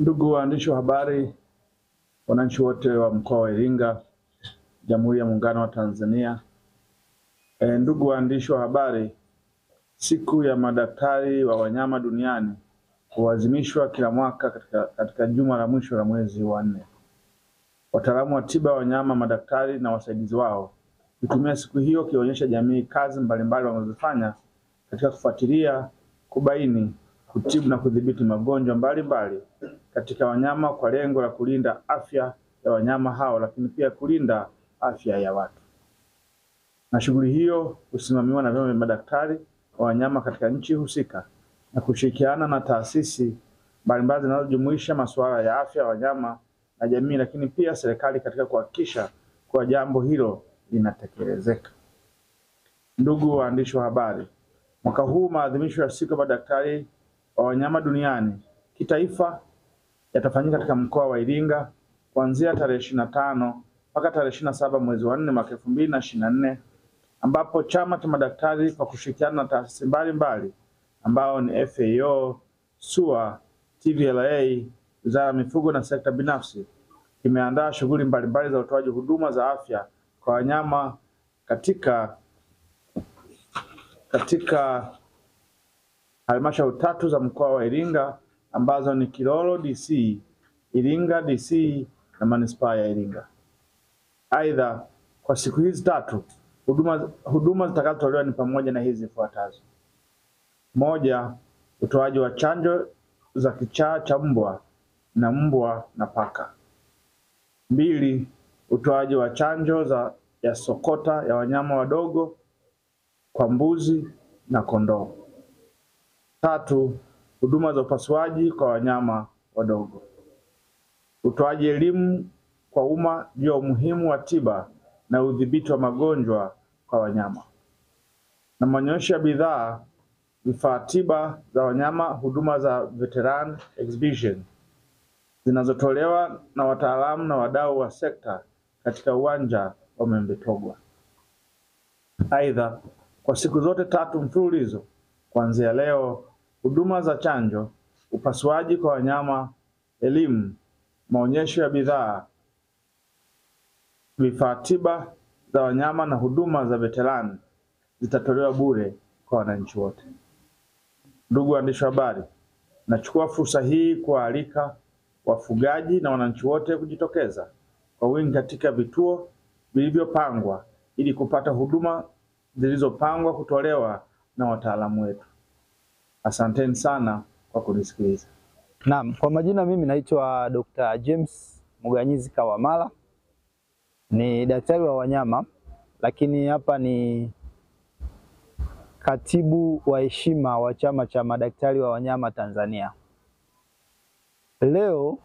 Ndugu waandishi wa habari, wananchi wote wa mkoa wa Iringa, Jamhuri ya Muungano wa Tanzania. E, ndugu waandishi wa habari, siku ya madaktari wa wanyama duniani huadhimishwa kila mwaka katika, katika juma la mwisho la mwezi wa nne. Wataalamu wa tiba ya wanyama, madaktari na wasaidizi wao hutumia siku hiyo kionyesha jamii kazi mbalimbali wanazofanya katika kufuatilia, kubaini, kutibu na kudhibiti magonjwa mbalimbali katika wanyama kwa lengo la kulinda afya ya wanyama hao, lakini pia kulinda afya ya watu. Na shughuli hiyo husimamiwa na vyama vya madaktari wa wanyama katika nchi husika na kushirikiana na taasisi mbalimbali zinazojumuisha masuala ya afya ya wanyama na jamii, lakini pia serikali katika kuhakikisha kuwa jambo hilo linatekelezeka. Ndugu waandishi wa habari, mwaka huu maadhimisho ya siku ya madaktari wa wanyama duniani kitaifa yatafanyika katika mkoa wa Iringa kuanzia tarehe ishirini na tano mpaka tarehe ishirini na saba mwezi wa nne mwaka elfu mbili na ishirini na nne ambapo chama cha madaktari kwa kushirikiana na taasisi mbalimbali ambao ni FAO, SUA, TVLA, Wizara ya Mifugo na sekta binafsi kimeandaa shughuli mbalimbali za utoaji huduma za afya kwa wanyama katika katika halmashauri tatu za mkoa wa Iringa ambazo ni Kilolo DC, Iringa DC na manispaa ya Iringa. Aidha, kwa siku hizi tatu huduma huduma zitakazotolewa ni pamoja na hizi zifuatazo: moja, utoaji wa chanjo za kichaa cha mbwa na mbwa na paka. Mbili, utoaji wa chanjo za ya sokota ya wanyama wadogo kwa mbuzi na kondoo. Tatu, huduma za upasuaji kwa wanyama wadogo. Utoaji elimu kwa umma juu ya umuhimu wa tiba na udhibiti wa magonjwa kwa wanyama. Na maonyesho ya bidhaa, vifaa tiba za wanyama, huduma za veteran exhibition zinazotolewa na wataalamu na wadau wa sekta katika uwanja wa Mwembetogwa. Aidha, kwa siku zote tatu mfululizo kuanzia leo, huduma za chanjo, upasuaji kwa wanyama, elimu, maonyesho ya bidhaa, vifaa tiba za wanyama na huduma za veterani zitatolewa bure kwa wananchi wote. Ndugu waandishi wa habari, nachukua fursa hii kuwaalika wafugaji na wananchi wote kujitokeza kwa wingi katika vituo vilivyopangwa ili kupata huduma zilizopangwa kutolewa na wataalamu wetu. Asanteni sana kwa kunisikiliza. Naam, kwa majina mimi naitwa Dr. James Muganyizi Kawamala, ni daktari wa wanyama, lakini hapa ni katibu wa heshima wa chama cha madaktari wa wanyama Tanzania. Leo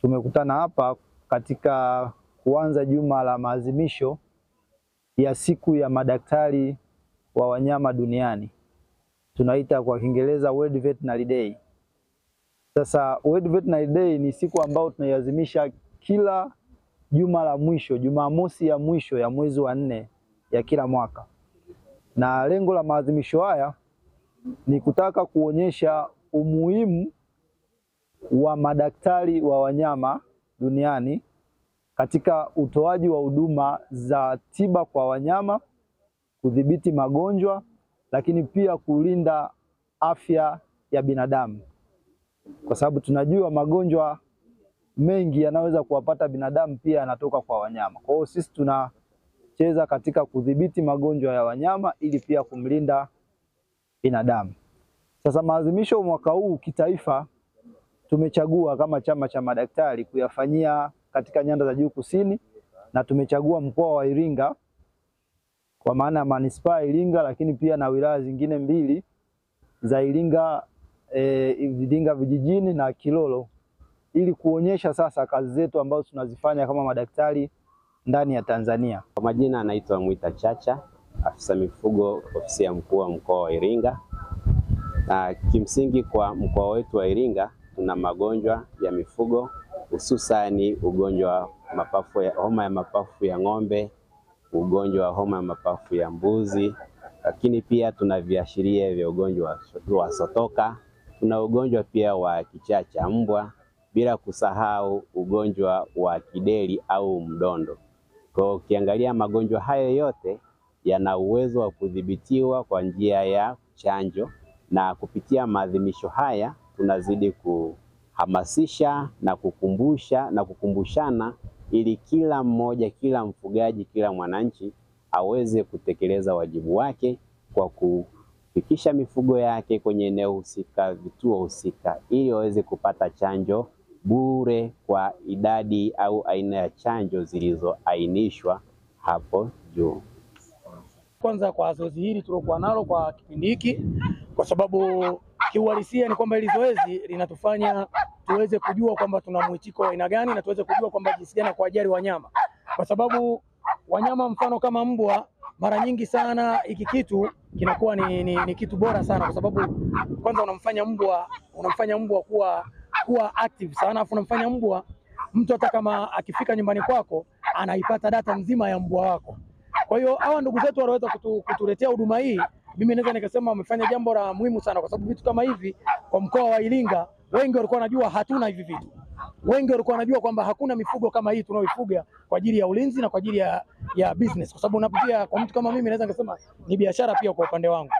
tumekutana hapa katika kuanza juma la maadhimisho ya siku ya madaktari wa wanyama duniani, tunaita kwa Kiingereza World Veterinary Day. Sasa World Veterinary Day ni siku ambayo tunaiadhimisha kila juma la mwisho, Jumamosi ya mwisho ya mwezi wa nne ya kila mwaka, na lengo la maadhimisho haya ni kutaka kuonyesha umuhimu wa madaktari wa wanyama duniani katika utoaji wa huduma za tiba kwa wanyama, kudhibiti magonjwa, lakini pia kulinda afya ya binadamu, kwa sababu tunajua magonjwa mengi yanaweza kuwapata binadamu pia yanatoka kwa wanyama. Kwa hiyo sisi tunacheza katika kudhibiti magonjwa ya wanyama ili pia kumlinda binadamu. Sasa maadhimisho mwaka huu kitaifa tumechagua kama chama cha madaktari kuyafanyia katika nyanda za juu kusini, na tumechagua mkoa wa Iringa kwa maana ya manispaa ya Iringa, lakini pia na wilaya zingine mbili za Iringa e, Iringa vijijini na Kilolo ili kuonyesha sasa kazi zetu ambazo tunazifanya kama madaktari ndani ya Tanzania. Kwa majina anaitwa Mwita Chacha, afisa mifugo ofisi ya mkuu wa mkoa wa Iringa. Na kimsingi kwa mkoa wetu wa Iringa tuna magonjwa ya mifugo hususani ugonjwa wa mapafu ya homa ya mapafu ya ng'ombe, ugonjwa wa homa ya mapafu ya mbuzi, lakini pia tuna viashiria vya ugonjwa wa sotoka. Tuna ugonjwa pia wa kichaa cha mbwa, bila kusahau ugonjwa wa kideri au mdondo. Kwa ukiangalia magonjwa hayo yote yana uwezo wa kudhibitiwa kwa njia ya chanjo, na kupitia maadhimisho haya tunazidi kuhamasisha na kukumbusha na kukumbushana ili kila mmoja, kila mfugaji, kila mwananchi aweze kutekeleza wajibu wake kwa kufikisha mifugo yake kwenye eneo husika, vituo husika, ili waweze kupata chanjo bure kwa idadi au aina ya chanjo zilizoainishwa hapo juu. Kwanza kwa zoezi hili tuliokuwa nalo kwa kipindi hiki, kwa sababu kiuhalisia ni kwamba hili zoezi linatufanya tuweze kujua kwamba tuna mwitiko wa aina gani na tuweze kujua kwamba jinsi gani kwa kuwajali wanyama, kwa sababu wanyama mfano kama mbwa, mara nyingi sana hiki kitu kinakuwa ni, ni, ni kitu bora sana, kwa sababu kwanza unamfanya mbwa unamfanya mbwa kuwa kuwa active sana, afu unamfanya mbwa mtu hata kama akifika nyumbani kwako anaipata data nzima ya mbwa wako. Kwa hiyo hawa ndugu zetu walioweza kutu, kutuletea huduma hii, mimi naweza nikasema wamefanya jambo la muhimu sana, kwa sababu vitu kama hivi kwa mkoa wa Iringa wengi walikuwa wanajua hatuna hivi vitu, wengi walikuwa wanajua kwamba hakuna mifugo kama hii tunaoifuga kwa ajili ya ulinzi na kwa ajili ya, ya business, kwa sababu unapitia kwa mtu kama mimi naweza nikasema ni biashara pia kwa upande wangu.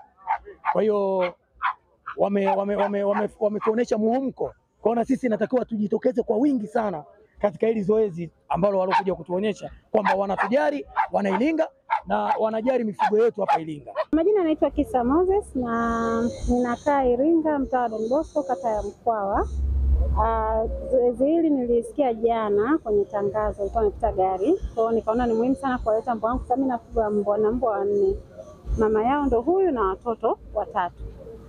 Kwa hiyo wame wame wame wametuonesha wame muhumko. Kwa na sisi natakiwa tujitokeze kwa wingi sana katika hili zoezi ambalo walokuja kutuonyesha kwamba wanatujali, wanailinga na wanajali mifugo yetu hapa Iringa. Majina yanaitwa Kisa Moses na ninakaa Iringa, mtaa wa Don Bosco, kata ya Mkwawa. Uh, zoezi hili nilisikia jana kwenye tangazo, ilikuwa imepita gari, kwao, nikaona ni muhimu sana kuwaleta mbwa wangu, sababu nafuga mbwa na mbwa wanne, mama yao ndo huyu na watoto watatu.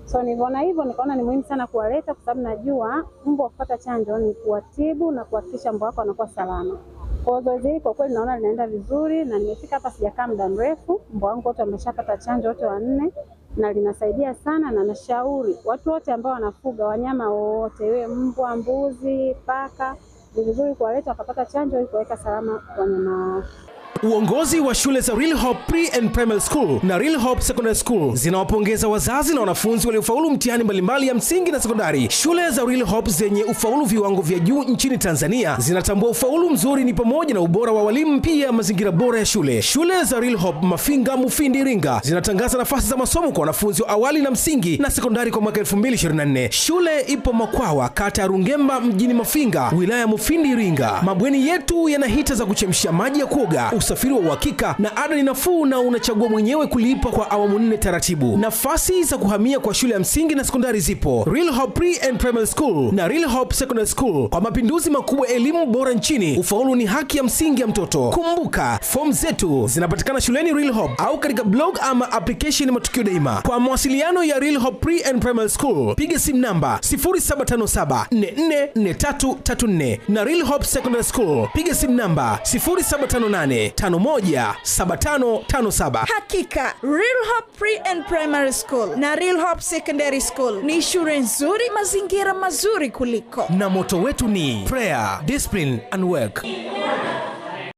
So nilivyoona hivyo nikaona ni muhimu sana kuwaleta kwa sababu najua mbwa kupata chanjo ni kuwatibu na kuhakikisha mbwa wako anakuwa salama. Kwa zoezi hili kwa kweli naona linaenda vizuri na nimefika hapa sijakaa muda mrefu. Mbwa wangu wote wameshapata chanjo wote wanne na linasaidia sana, na nashauri watu wote ambao wanafuga wanyama wowote, iwe mbwa, mbuzi, paka, ni vizuri kuwaleta wakapata chanjo ili kuwaweka salama wanyama wao. Uongozi wa shule za Real Hope Pre and Primary School na Real Hope Secondary School zinawapongeza wazazi na wanafunzi waliofaulu mtihani mbalimbali ya msingi na sekondari. Shule za Real Hope zenye ufaulu viwango vya juu nchini Tanzania zinatambua ufaulu mzuri ni pamoja na ubora wa walimu, pia mazingira bora ya shule. Shule za Real Hope Mafinga, Mufindi, Iringa zinatangaza nafasi za masomo kwa wanafunzi wa awali na msingi na sekondari kwa mwaka 2024. Shule ipo Makwawa, kata ya Rungemba, mjini Mafinga, wilaya ya Mufindi, Iringa. Mabweni yetu yana hita za kuchemsha maji ya kuoga usafiri wa uhakika na ada ni nafuu na unachagua mwenyewe kulipa kwa awamu nne taratibu. Nafasi za kuhamia kwa shule ya msingi na sekondari zipo Real Hope Pre and Primary School na Real Hope Secondary School. Kwa mapinduzi makubwa elimu bora nchini, ufaulu ni haki ya msingi ya mtoto. Kumbuka, fomu zetu zinapatikana shuleni Real Hope au katika blog ama application Matukio Daima. Kwa mawasiliano ya Real Hope Pre and Primary School, piga simu namba 0757444334 na Real Hope Secondary School, piga simu namba 0758 517557. Hakika Real Hope Pre and Primary School na Real Hope Secondary School ni shule nzuri, mazingira mazuri kuliko Na moto wetu ni prayer, discipline and work.